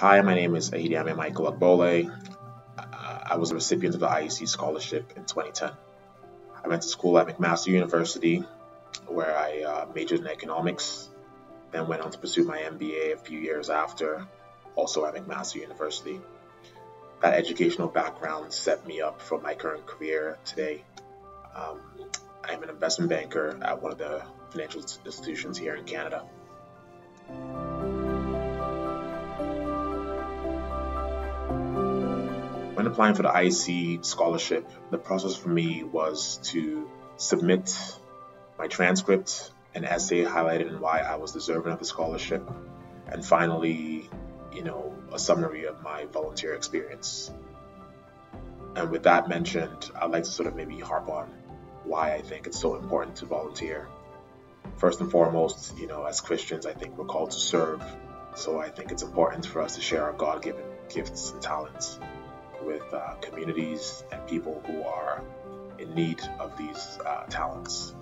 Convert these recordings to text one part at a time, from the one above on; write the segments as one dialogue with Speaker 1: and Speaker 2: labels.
Speaker 1: Hi, my name is Ahidiame Michael Agbole. I was a recipient of the IEC scholarship in 2010. I went to school at McMaster University, where I uh, majored in economics, then went on to pursue my MBA a few years after, also at McMaster University. That educational background set me up for my current career today. Um, I'm an investment banker at one of the financial institutions here in Canada. Applying for the IEC scholarship, the process for me was to submit my transcript, an essay highlighting why I was deserving of the scholarship, and finally, you know, a summary of my volunteer experience. And with that mentioned, I'd like to sort of maybe harp on why I think it's so important to volunteer. First and foremost, you know, as Christians, I think we're called to serve. So I think it's important for us to share our God given gifts and talents with uh, communities and people who are in need of these uh, talents.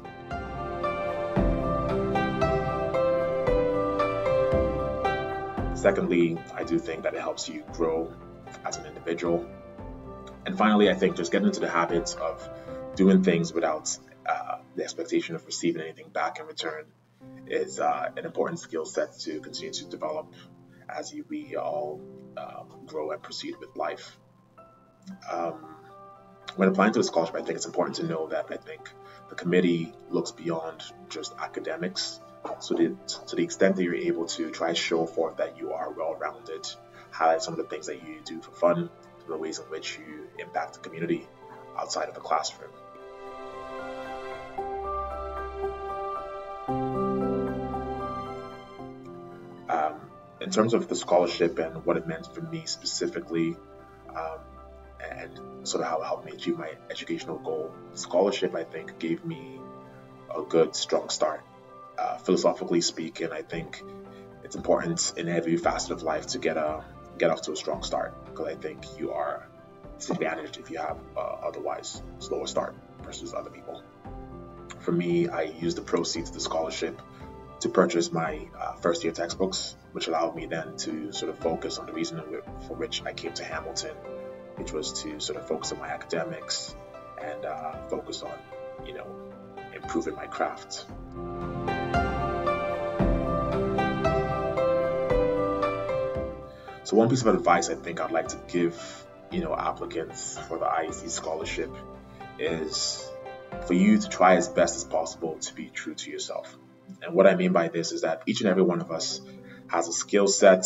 Speaker 1: Secondly, I do think that it helps you grow as an individual. And finally, I think just getting into the habits of doing things without uh, the expectation of receiving anything back in return is uh, an important skill set to continue to develop as we all uh, grow and proceed with life. Um, when applying to a scholarship, I think it's important to know that I think the committee looks beyond just academics so the, to the extent that you're able to try to show forth that you are well-rounded, highlight some of the things that you do for fun, the ways in which you impact the community outside of the classroom. Um, in terms of the scholarship and what it meant for me specifically, um, and sort of how it helped me achieve my educational goal, scholarship I think gave me a good, strong start uh, philosophically speaking, I think it's important in every facet of life to get a get off to a strong start because I think you are disadvantaged if you have uh, otherwise slower start versus other people. For me, I used the proceeds of the scholarship to purchase my uh, first year textbooks, which allowed me then to sort of focus on the reason for which I came to Hamilton, which was to sort of focus on my academics and uh, focus on, you know, improving my craft. So one piece of advice I think I'd like to give, you know, applicants for the IEC scholarship is for you to try as best as possible to be true to yourself. And what I mean by this is that each and every one of us has a skill set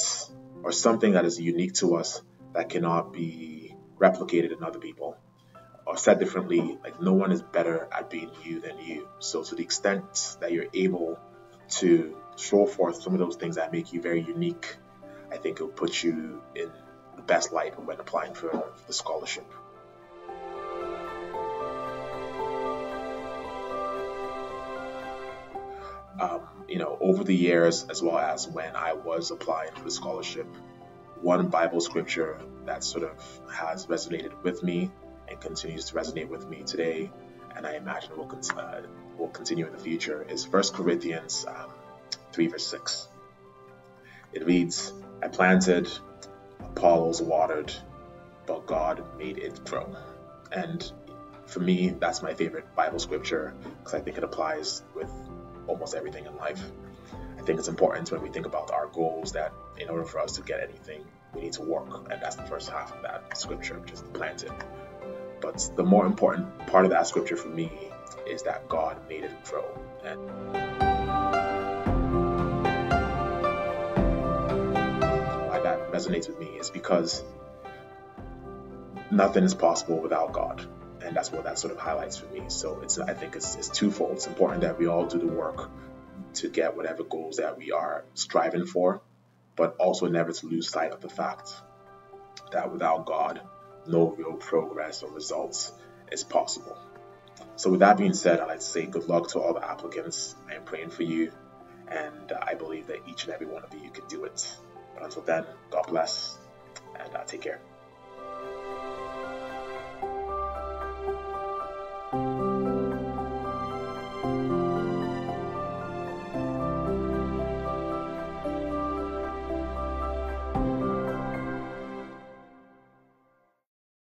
Speaker 1: or something that is unique to us that cannot be replicated in other people. Or said differently, like no one is better at being you than you. So to the extent that you're able to show forth some of those things that make you very unique I think it will put you in the best light when applying for the scholarship. Um, you know, over the years, as well as when I was applying for the scholarship, one Bible scripture that sort of has resonated with me and continues to resonate with me today, and I imagine will, con- uh, will continue in the future, is 1 Corinthians um, 3, verse 6. It reads, I planted, Apollos watered, but God made it grow. And for me, that's my favorite Bible scripture because I think it applies with almost everything in life. I think it's important when we think about our goals that in order for us to get anything, we need to work. And that's the first half of that scripture, just plant it. But the more important part of that scripture for me is that God made it grow. And why that resonates with me is because nothing is possible without God. And that's what that sort of highlights for me. So it's I think it's, it's twofold. It's important that we all do the work to get whatever goals that we are striving for, but also never to lose sight of the fact that without God, no real progress or results is possible. So with that being said, I'd like to say good luck to all the applicants. I am praying for you, and I believe that each and every one of you can do it. But until then, God bless and uh, take care.